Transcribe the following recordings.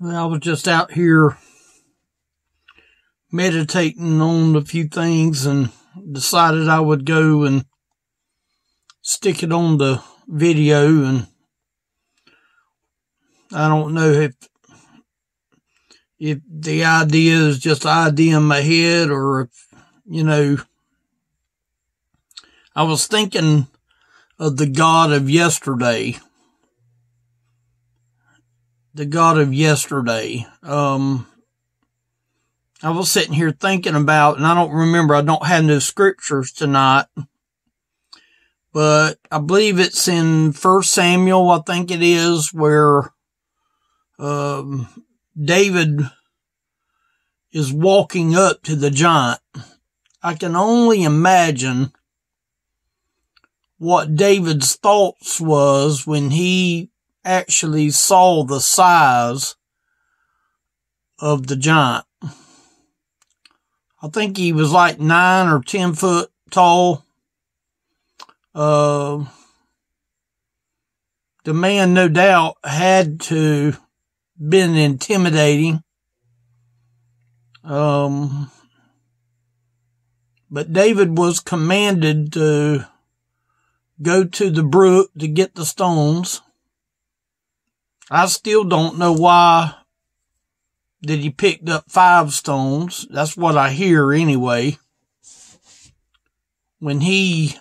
I was just out here meditating on a few things and decided I would go and stick it on the video and I don't know if if the idea is just idea in my head or if, you know, I was thinking of the God of yesterday the God of yesterday. Um, I was sitting here thinking about, and I don't remember, I don't have no scriptures tonight, but I believe it's in First Samuel, I think it is, where, um, David is walking up to the giant. I can only imagine what David's thoughts was when he actually saw the size of the giant. I think he was like nine or 10 foot tall. Uh, the man no doubt had to been intimidating. Um, but David was commanded to go to the brook to get the stones. I still don't know why that he picked up five stones. That's what I hear anyway. When he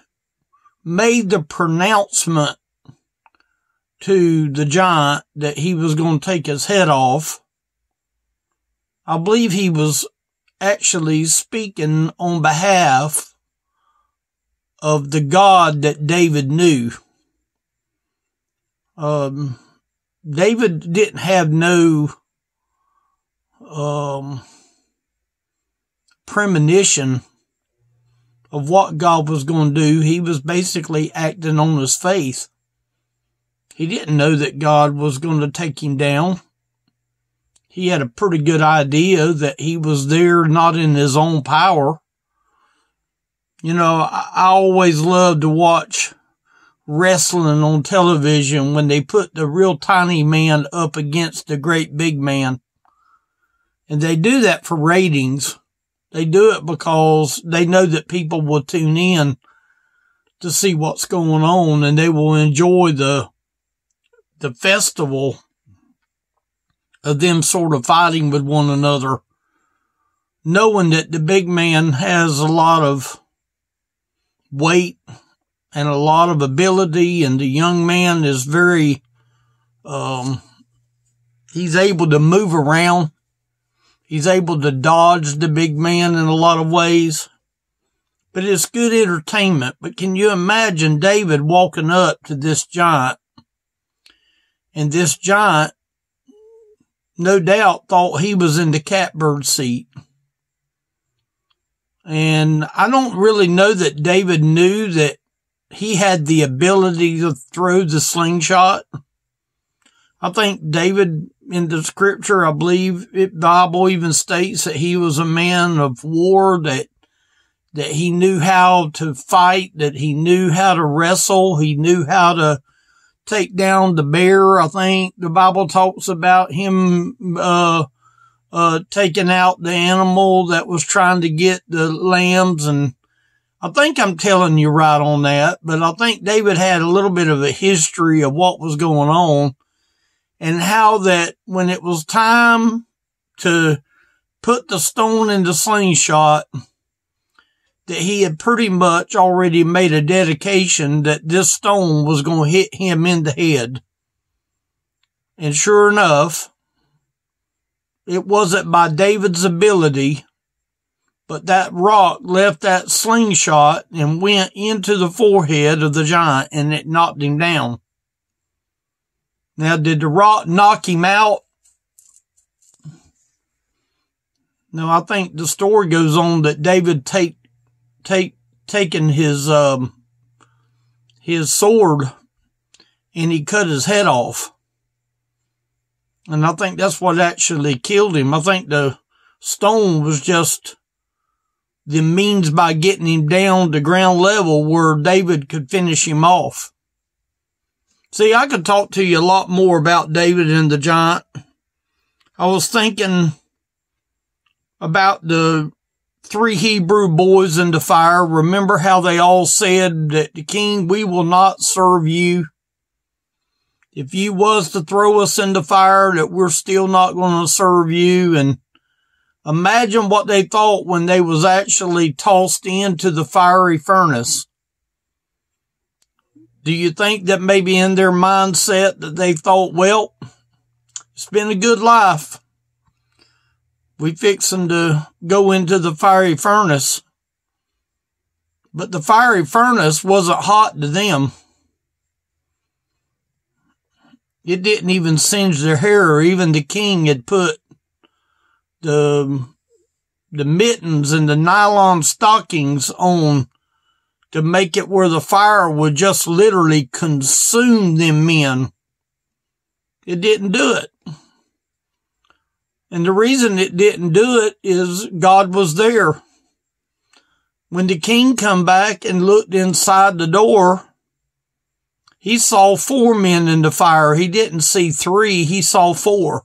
made the pronouncement to the giant that he was going to take his head off, I believe he was actually speaking on behalf of the God that David knew. Um, David didn't have no um, premonition of what God was going to do. He was basically acting on his faith. He didn't know that God was going to take him down. He had a pretty good idea that he was there not in his own power. You know, I, always love to watch wrestling on television when they put the real tiny man up against the great big man. And they do that for ratings. They do it because they know that people will tune in to see what's going on and they will enjoy the, the festival of them sort of fighting with one another, knowing that the big man has a lot of weight and a lot of ability, and the young man is very, um, he's able to move around. He's able to dodge the big man in a lot of ways. But it's good entertainment. But can you imagine David walking up to this giant? And this giant, no doubt, thought he was in the catbird seat. And I don't really know that David knew that he had the ability to throw the slingshot. I think David in the scripture, I believe it Bible even states that he was a man of war, that, that he knew how to fight, that he knew how to wrestle. He knew how to take down the bear. I think the Bible talks about him, uh, uh, taking out the animal that was trying to get the lambs and I think I'm telling you right on that, but I think David had a little bit of a history of what was going on and how that when it was time to put the stone in the slingshot, that he had pretty much already made a dedication that this stone was going to hit him in the head. And sure enough, it wasn't by David's ability but that rock left that slingshot and went into the forehead of the giant and it knocked him down. Now, did the rock knock him out? No, I think the story goes on that David take, take, taken his, um, his sword and he cut his head off. And I think that's what actually killed him. I think the stone was just the means by getting him down to ground level where David could finish him off. See, I could talk to you a lot more about David and the giant, I was thinking about the three Hebrew boys in the fire. Remember how they all said that the king, we will not serve you. If you was to throw us in the fire, that we're still not going to serve you. And imagine what they thought when they was actually tossed into the fiery furnace. Do you think that maybe in their mindset that they thought, well, it's been a good life. We fixing to go into the fiery furnace. But the fiery furnace wasn't hot to them. It didn't even singe their hair, or even the king had put the um, the mittens and the nylon stockings on to make it where the fire would just literally consume them men. It didn't do it. And the reason it didn't do it is God was there. When the king come back and looked inside the door, he saw four men in the fire. He didn't see three. He saw four.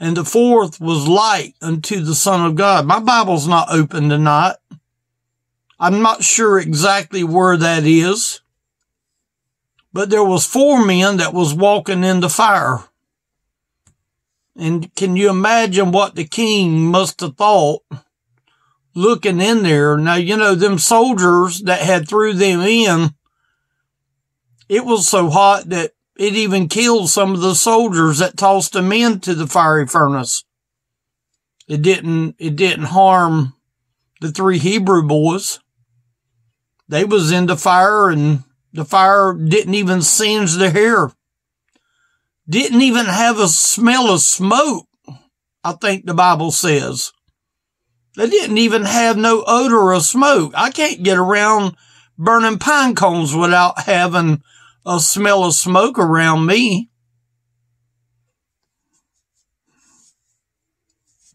And the fourth was light unto the son of God. My Bible's not open tonight. I'm not sure exactly where that is, but there was four men that was walking in the fire. And can you imagine what the king must have thought looking in there? Now, you know, them soldiers that had threw them in, it was so hot that it even killed some of the soldiers that tossed them into the fiery furnace. It didn't, it didn't harm the three Hebrew boys. They was in the fire and the fire didn't even singe their hair didn't even have a smell of smoke, I think the Bible says. They didn't even have no odor of smoke. I can't get around burning pine cones without having a smell of smoke around me.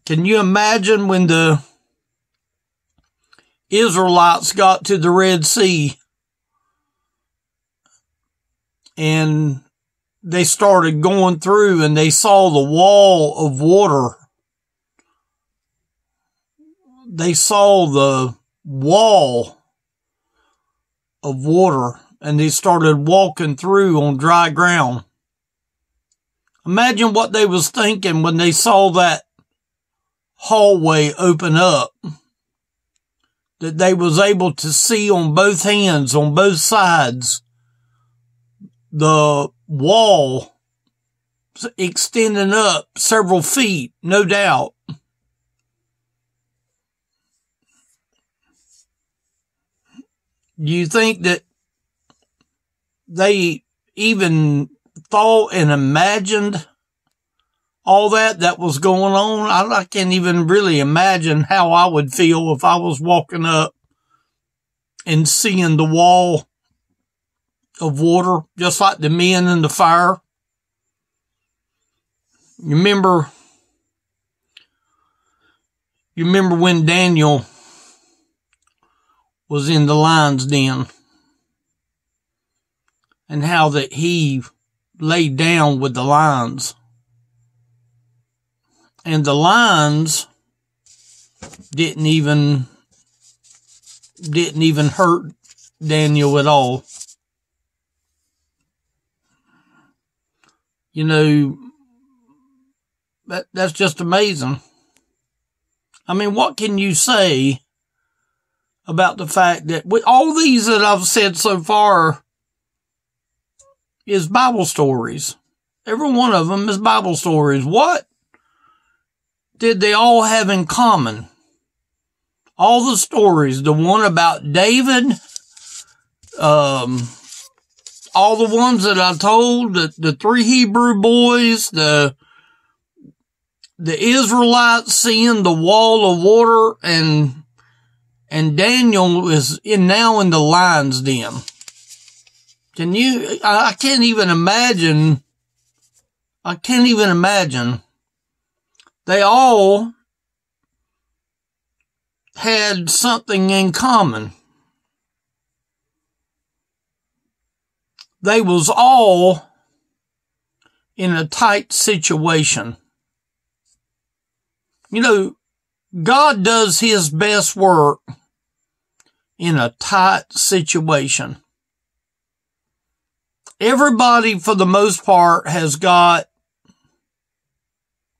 Can you imagine when the Israelites got to the Red Sea and they started going through and they saw the wall of water. They saw the wall of water and they started walking through on dry ground. Imagine what they was thinking when they saw that hallway open up that they was able to see on both hands, on both sides, the wall extending up several feet, no doubt. Do you think that they even thought and imagined all that that was going on? I, can't even really imagine how I would feel if I was walking up and seeing the wall of water, just like the men in the fire. You remember, you remember when Daniel was in the lion's den and how that he laid down with the lions and the lions didn't even didn't even hurt Daniel at all. you know, that, that's just amazing. I mean, what can you say about the fact that with all these that I've said so far is Bible stories. Every one of them is Bible stories. What did they all have in common? All the stories, the one about David, um, all the ones that I told, the, the three Hebrew boys, the, the Israelites seeing the wall of water and, and Daniel is in now in the lion's den. Can you, I, can't even imagine, I can't even imagine. They all had something in common. they was all in a tight situation. You know, God does his best work in a tight situation. Everybody, for the most part, has got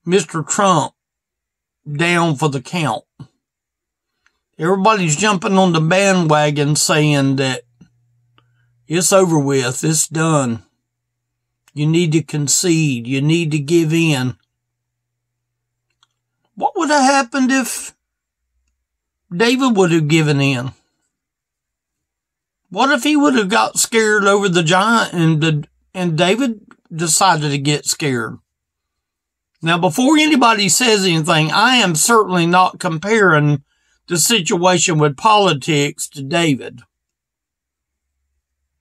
Mr. Trump down for the count. Everybody's jumping on the bandwagon saying that it's over with, it's done. You need to concede, you need to give in. What would have happened if David would have given in? What if he would have got scared over the giant and the, and David decided to get scared? Now, before anybody says anything, I am certainly not comparing the situation with politics to David.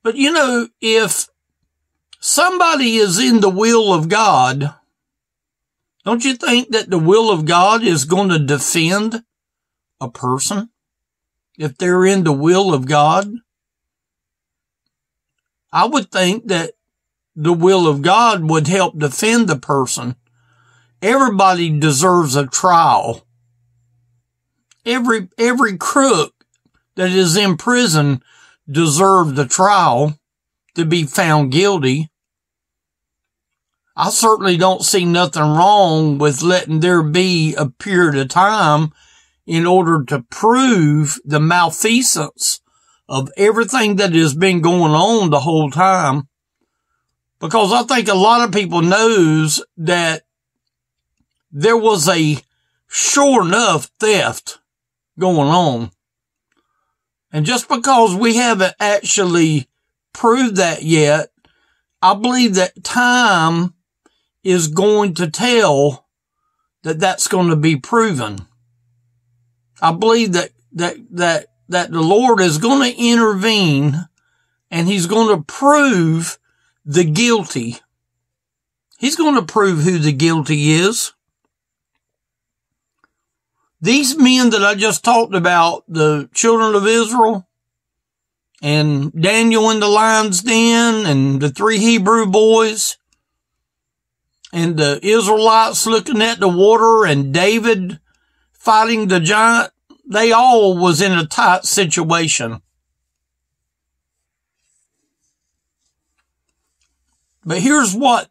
But you know, if somebody is in the will of God, don't you think that the will of God is going to defend a person if they're in the will of God? I would think that the will of God would help defend the person. Everybody deserves a trial. Every, every crook that is in prison deserved a trial to be found guilty. I certainly don't see nothing wrong with letting there be a period of time in order to prove the malfeasance of everything that has been going on the whole time. Because I think a lot of people knows that there was a sure enough theft going on. And just because we haven't actually proved that yet, I believe that time is going to tell that that's going to be proven. I believe that, that, that that the Lord is going to intervene and he's going to prove the guilty. He's going to prove who the guilty is. These men that I just talked about, the children of Israel and Daniel in the lion's den and the three Hebrew boys and the Israelites looking at the water and David fighting the giant they all was in a tight situation. But here's what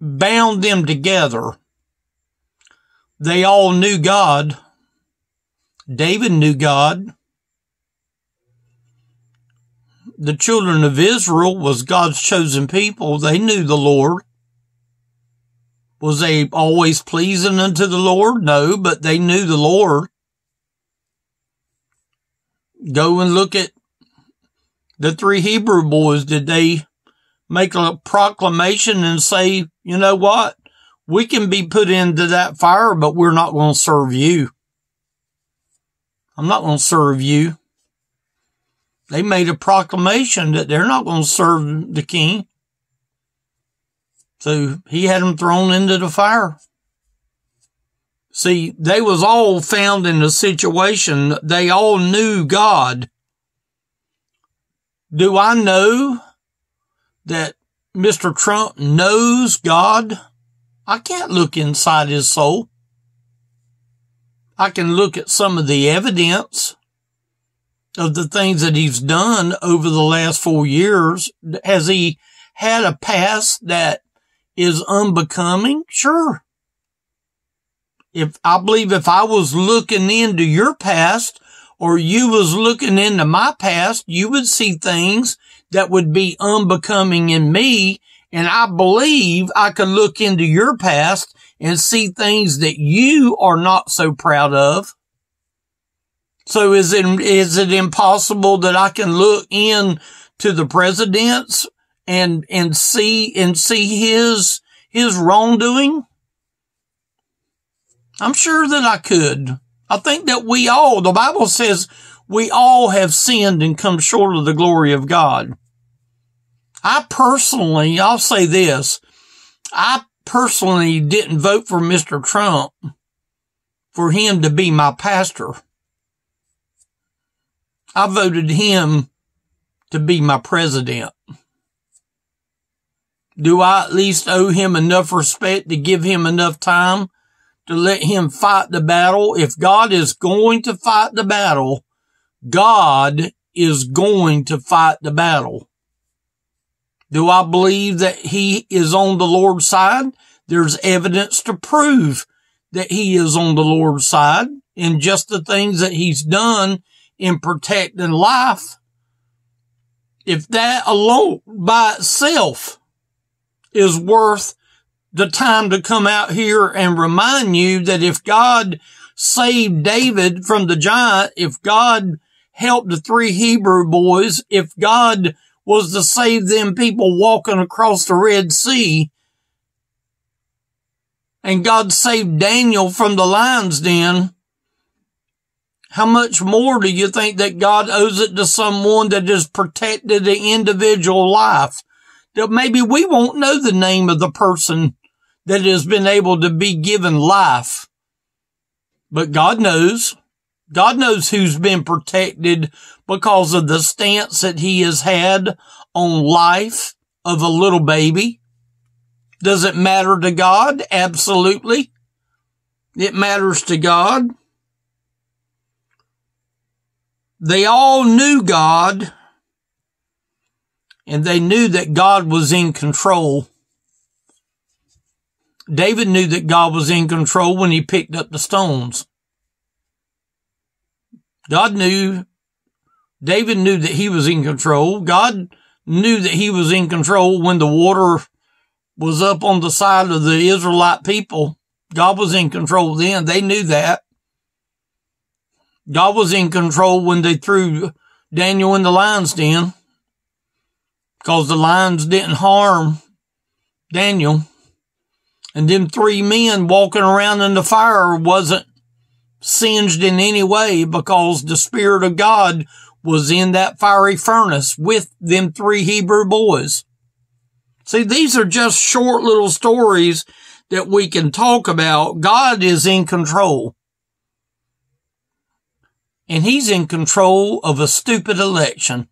bound them together. They all knew God. David knew God. The children of Israel was God's chosen people. They knew the Lord. Was they always pleasing unto the Lord? No, but they knew the Lord go and look at the three Hebrew boys. Did they make a proclamation and say, you know what? We can be put into that fire, but we're not going to serve you. I'm not going to serve you. They made a proclamation that they're not going to serve the king. So he had them thrown into the fire. See, they was all found in a situation. They all knew God. Do I know that Mr. Trump knows God? I can't look inside his soul. I can look at some of the evidence of the things that he's done over the last four years. Has he had a past that is unbecoming? Sure if I believe if I was looking into your past or you was looking into my past, you would see things that would be unbecoming in me. And I believe I could look into your past and see things that you are not so proud of. So is it, is it impossible that I can look in to the president's and, and see, and see his, his wrongdoing? I'm sure that I could. I think that we all, the Bible says we all have sinned and come short of the glory of God. I personally, I'll say this, I personally didn't vote for Mr. Trump for him to be my pastor. I voted him to be my president. Do I at least owe him enough respect to give him enough time to let him fight the battle. If God is going to fight the battle, God is going to fight the battle. Do I believe that he is on the Lord's side? There's evidence to prove that he is on the Lord's side in just the things that he's done in protecting life. If that alone by itself is worth the time to come out here and remind you that if God saved David from the giant, if God helped the three Hebrew boys, if God was to save them people walking across the Red Sea, and God saved Daniel from the lion's den, how much more do you think that God owes it to someone that has protected the individual life? That maybe we won't know the name of the person that it has been able to be given life. But God knows. God knows who's been protected because of the stance that he has had on life of a little baby. Does it matter to God? Absolutely. It matters to God. They all knew God and they knew that God was in control. David knew that God was in control when he picked up the stones. God knew, David knew that he was in control. God knew that he was in control when the water was up on the side of the Israelite people. God was in control then. They knew that. God was in control when they threw Daniel in the lion's den because the lions didn't harm Daniel. And them three men walking around in the fire wasn't singed in any way because the Spirit of God was in that fiery furnace with them three Hebrew boys. See, these are just short little stories that we can talk about. God is in control. And he's in control of a stupid election.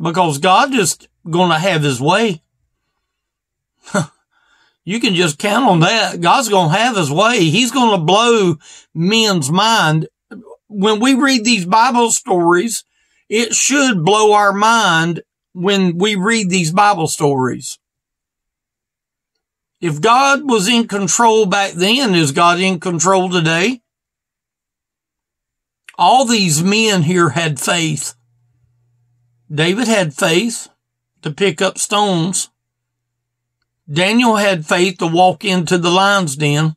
Because God is going to have his way. You can just count on that. God's going to have his way. He's going to blow men's mind. When we read these Bible stories, it should blow our mind when we read these Bible stories. If God was in control back then, is God in control today? All these men here had faith. David had faith to pick up stones. Daniel had faith to walk into the lion's den.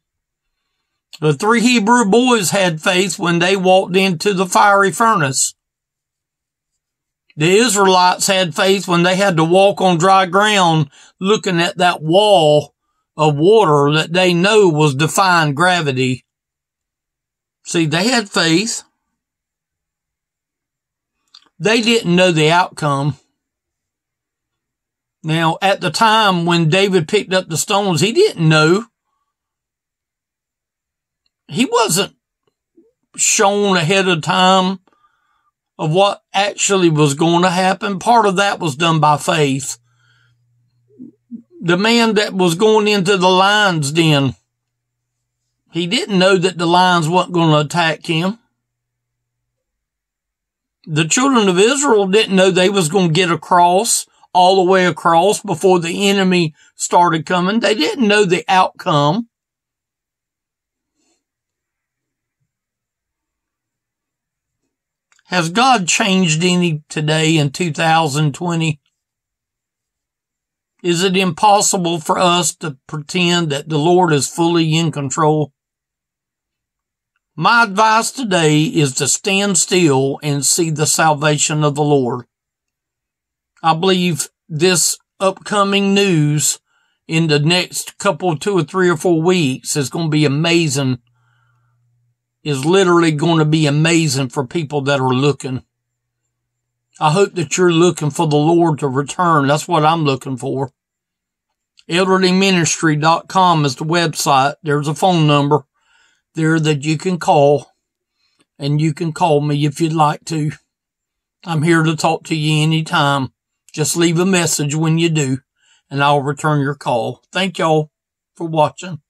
The three Hebrew boys had faith when they walked into the fiery furnace. The Israelites had faith when they had to walk on dry ground looking at that wall of water that they know was defying gravity. See, they had faith. They didn't know the outcome. Now, at the time when David picked up the stones, he didn't know. He wasn't shown ahead of time of what actually was going to happen. Part of that was done by faith. The man that was going into the lion's den, he didn't know that the lions weren't going to attack him. The children of Israel didn't know they was going to get across all the way across before the enemy started coming. They didn't know the outcome. Has God changed any today in 2020? Is it impossible for us to pretend that the Lord is fully in control? My advice today is to stand still and see the salvation of the Lord. I believe this upcoming news in the next couple, two or three or four weeks is going to be amazing. Is literally going to be amazing for people that are looking. I hope that you're looking for the Lord to return. That's what I'm looking for. Elderlyministry.com is the website. There's a phone number there that you can call and you can call me if you'd like to. I'm here to talk to you anytime. Just leave a message when you do, and I'll return your call. Thank y'all for watching.